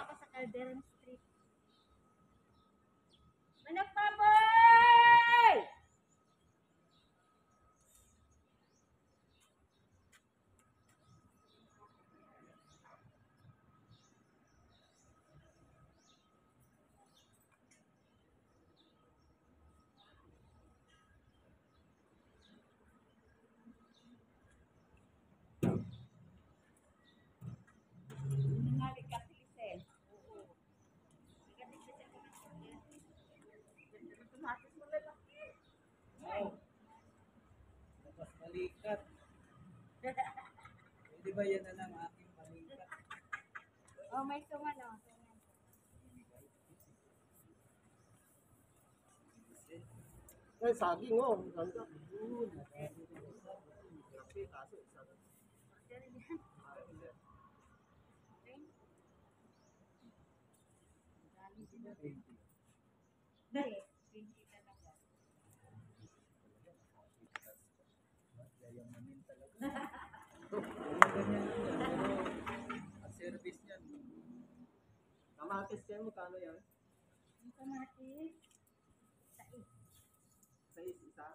ako sa Calderon Street. Manok baboy! Nangali ka, Pilisel. Oo. Nangali ka sa Kamatis mo lalaki. Ay. Tapos balikat. Hindi ba yan na lang aking balikat? Oh, may sungan oh. sungan. Eh, saging oh. Ang ganda. Laki, kaso isa lang. Dali, 20 talaga. Yayamanin talaga. Yan. Service niyan. Kamatis yan, magkano yan? Ang kamatis. Sais. Sa is- isa?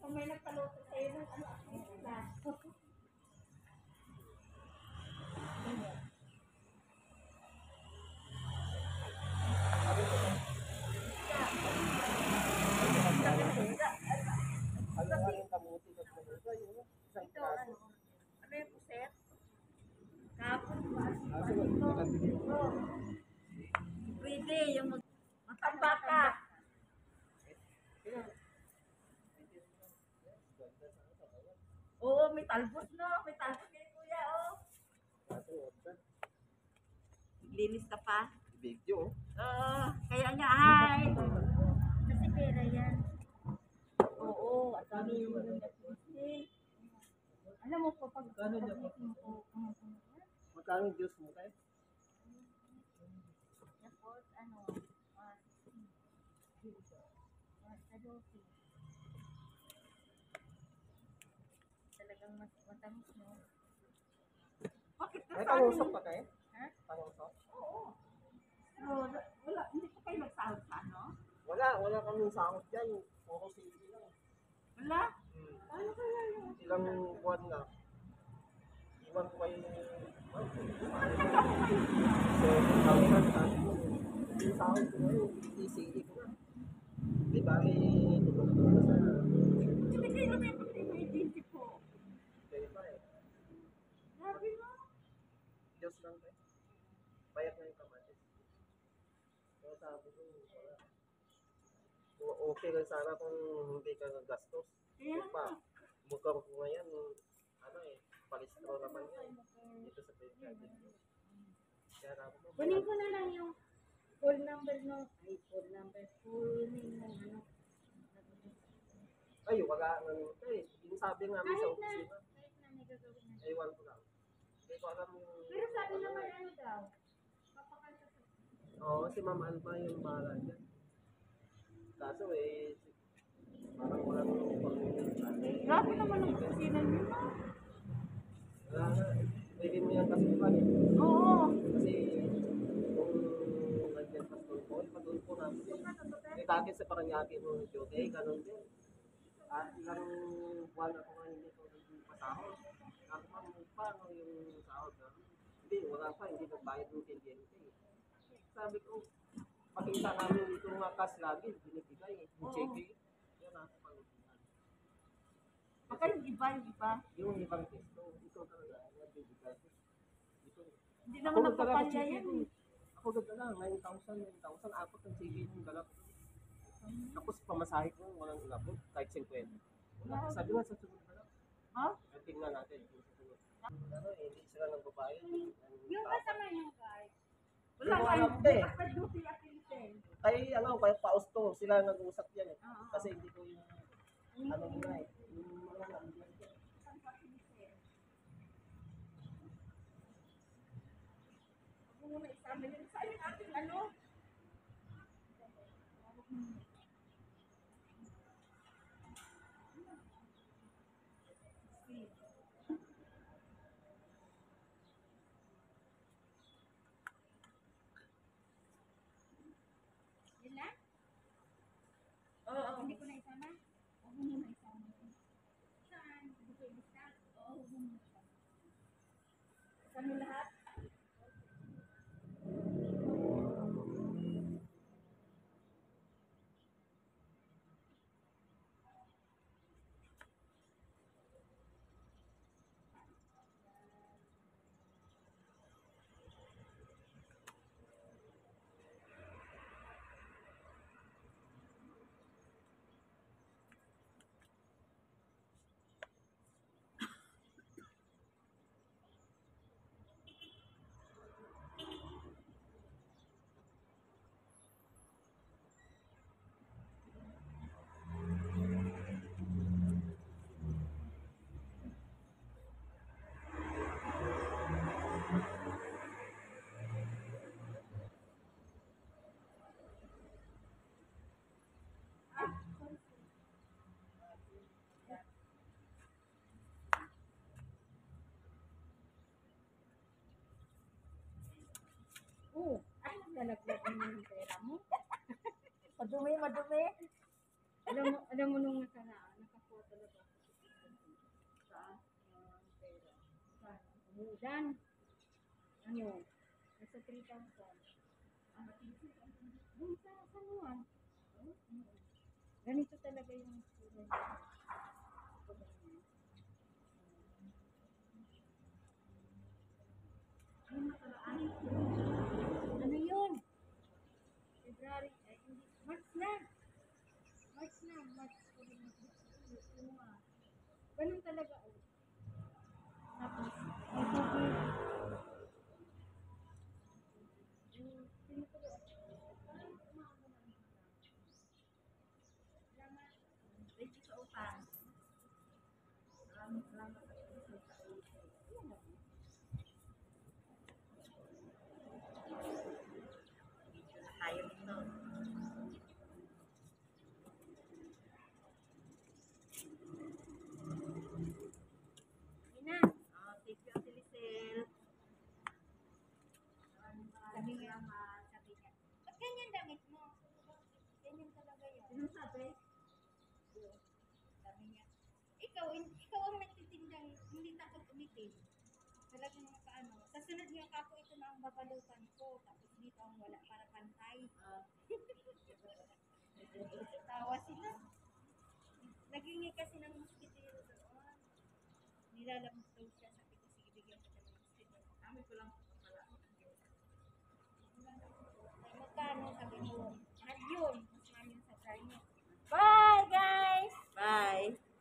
Kung may nagpaluto sa'yo ng ano, ako na. Ano nga yung kamuti at kamuti? Yun, isang Ito, plato. ano, ano yung puset? Kapon ba? Kaso, nakabili ko. Oh. Pwede, yung mag... Matamba ka. Oo, may talbos no. May talbos kay kuya, oh. Linis ka pa? Video. Oo, kaya nga, hi. Kasi pera yan. Oo, at kami yung. Alam mo po, pag Kano niya yung juice mo tayo? Tapos, ano, ah, ah, sa dosi. Talagang mas matamis, no? Bakit Ay, pangusap pa tayo? Ha? Pangusap? Oo. So, wala, hindi pa kayo nagsahod sa ano? Wala, wala kaming sahod dyan. Puro CD lang. Wala? Hmm. Ano kaya yun? Ilang buwan na. Iwan ko kayo. So, thousand sabi ko. Yung sahod ko ngayon, ko na. May ko sa Hindi kayo naman pag emergency po. kayo pa eh. Sabi mo? Diyos na yung kamatis. So, sabi ko, Okay lang sana kung hindi ka. Kaya Yung pa, motor ko ngayon, ano eh, palistro naman yan. Dito sa Pilipinas. Kaya ko, Kunin ko na lang yung full number no. Ay, full number. Full name ng ano. ay, wala nang eh. Yung sabi nga namin sa Kahit na, opisina, kahit na may gagawin na. ewan ko lang. Hindi ko alam yung... Pero sabi naman ano daw, papakanta sa Oo, si Ma'am Alba yung bahala dyan. Kaso eh, parang walang pag-uwi. Grabe naman ang opisina niyo. Wala na. Pwede mo yan kasi pa eh. Oo. Dati sa Paranaque mo, Jote, ganun din. At ilang buwan ako nga hindi ko pasahod. Sabi ko, "Ma'am, paano yung sahod namin? Hindi, wala pa, hindi nagbayad ng PDNT. Sabi ko, pakita namin dito nga cash lagi, binibigay. Yung Oo. cheque, yun ang pangutihan. Baka yung iba, yung iba. Yung ibang testo, ito talaga, nagbibigay. Ito, Hindi naman napapalya yan. ko. Ako nagdala, 9,000, 9,000, apat ang cheque yung dala ko. Tapos pamasahe ko, walang inabot, kahit 50. Wala, sabi nga sa sunod na lang. Ha? Tingnan natin sa. Ano, eh, hindi sila nang babae. Yung kasama niyo guys. Wala ko alam, te. Kay, ano, kay Pausto, sila nag-uusap yan eh. Oo. Kasi hindi ko yung, ano muna eh, yung mga mo muna isama yun. Yung ating ano? Lalaglagan mo yung pera mo. Madumi, madumi. Alam mo, alam mo nung nakaraan, nakakuha talaga ako sa ah, pera. Sa umudan. Ano? Nasa 3,000. Ah, sa. Mm. Ganito talaga yung kulay. Ano nakaraan? Ano yun? February, ay hindi, March na. March na, March. Ganun talaga. oh. Tapos, may tubig. itim. Talagang sa ano, sa sunod niya kako ito na ang babalutan ko, tapos dito ang wala para pantay. Uh. Tawa sila. Naging kasi ng mosquitero doon. Nilalamot daw siya, sabi ko, sige, bigyan ko ng mosquitero. Kami ko lang pala. Magkano sabi ko? Mahal yun. Mas mahal yun sa Bye, guys! Bye!